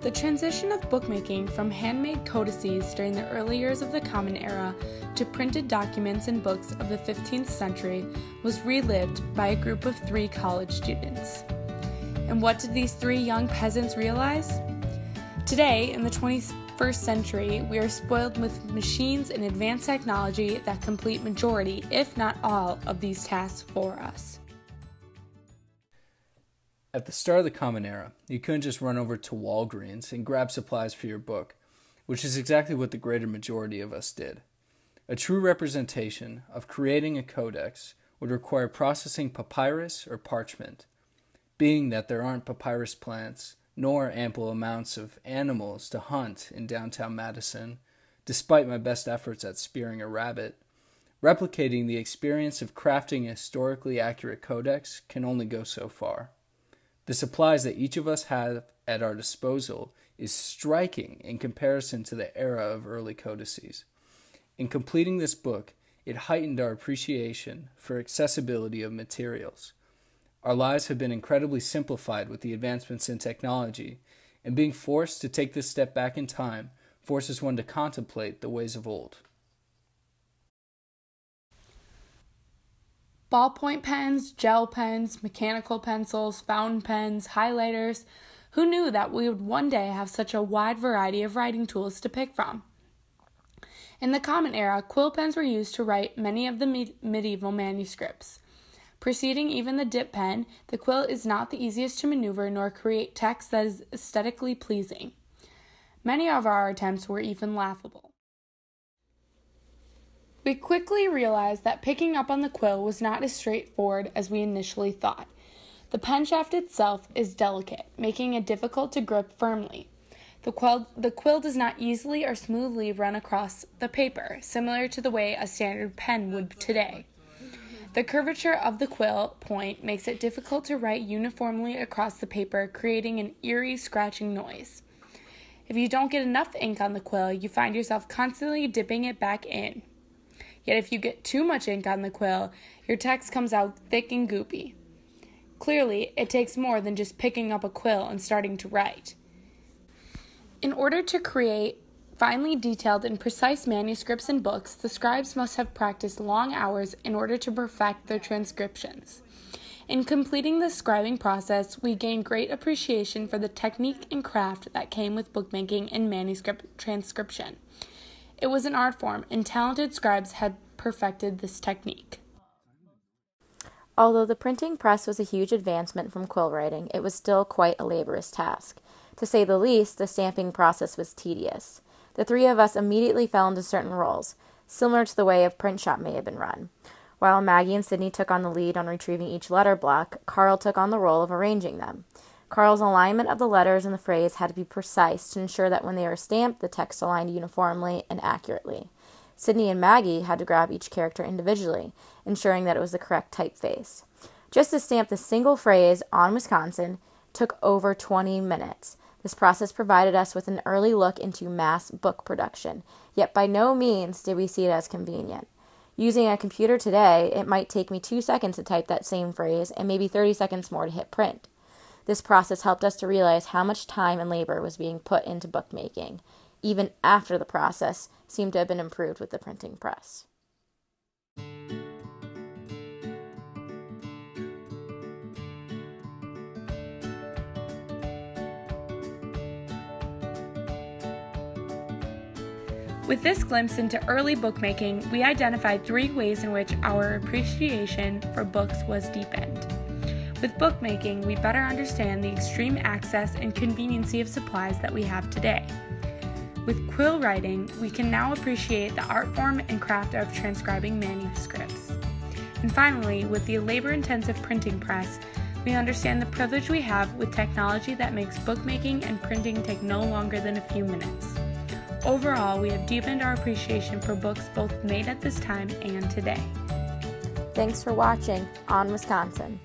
The transition of bookmaking from handmade codices during the early years of the Common Era to printed documents and books of the 15th century was relived by a group of three college students. And what did these three young peasants realize? Today, in the 21st century, we are spoiled with machines and advanced technology that complete majority, if not all, of these tasks for us. At the start of the Common Era, you couldn't just run over to Walgreens and grab supplies for your book, which is exactly what the greater majority of us did. A true representation of creating a codex would require processing papyrus or parchment. Being that there aren't papyrus plants nor ample amounts of animals to hunt in downtown Madison, despite my best efforts at spearing a rabbit. Replicating the experience of crafting a historically accurate codex can only go so far. The supplies that each of us have at our disposal is striking in comparison to the era of early codices. In completing this book, it heightened our appreciation for accessibility of materials. Our lives have been incredibly simplified with the advancements in technology, and being forced to take this step back in time forces one to contemplate the ways of old. Ballpoint pens, gel pens, mechanical pencils, fountain pens, highlighters. Who knew that we would one day have such a wide variety of writing tools to pick from? In the Common Era, quill pens were used to write many of the me- medieval manuscripts. Preceding even the dip pen, the quill is not the easiest to maneuver nor create text that is aesthetically pleasing. Many of our attempts were even laughable. We quickly realized that picking up on the quill was not as straightforward as we initially thought. The pen shaft itself is delicate, making it difficult to grip firmly. The quill, the quill does not easily or smoothly run across the paper, similar to the way a standard pen would today. The curvature of the quill point makes it difficult to write uniformly across the paper, creating an eerie scratching noise. If you don't get enough ink on the quill, you find yourself constantly dipping it back in. Yet if you get too much ink on the quill, your text comes out thick and goopy. Clearly, it takes more than just picking up a quill and starting to write. In order to create finely detailed and precise manuscripts and books, the scribes must have practiced long hours in order to perfect their transcriptions. In completing the scribing process, we gain great appreciation for the technique and craft that came with bookmaking and manuscript transcription. It was an art form, and talented scribes had perfected this technique. Although the printing press was a huge advancement from quill writing, it was still quite a laborious task. To say the least, the stamping process was tedious. The three of us immediately fell into certain roles, similar to the way a print shop may have been run. While Maggie and Sydney took on the lead on retrieving each letter block, Carl took on the role of arranging them. Carl's alignment of the letters in the phrase had to be precise to ensure that when they were stamped, the text aligned uniformly and accurately. Sydney and Maggie had to grab each character individually, ensuring that it was the correct typeface. Just to stamp the single phrase on Wisconsin took over 20 minutes. This process provided us with an early look into mass book production, yet by no means did we see it as convenient. Using a computer today, it might take me two seconds to type that same phrase and maybe 30 seconds more to hit print. This process helped us to realize how much time and labor was being put into bookmaking, even after the process seemed to have been improved with the printing press. With this glimpse into early bookmaking, we identified three ways in which our appreciation for books was deepened. With bookmaking, we better understand the extreme access and conveniency of supplies that we have today. With quill writing, we can now appreciate the art form and craft of transcribing manuscripts. And finally, with the labor intensive printing press, we understand the privilege we have with technology that makes bookmaking and printing take no longer than a few minutes. Overall, we have deepened our appreciation for books both made at this time and today. Thanks for watching On Wisconsin.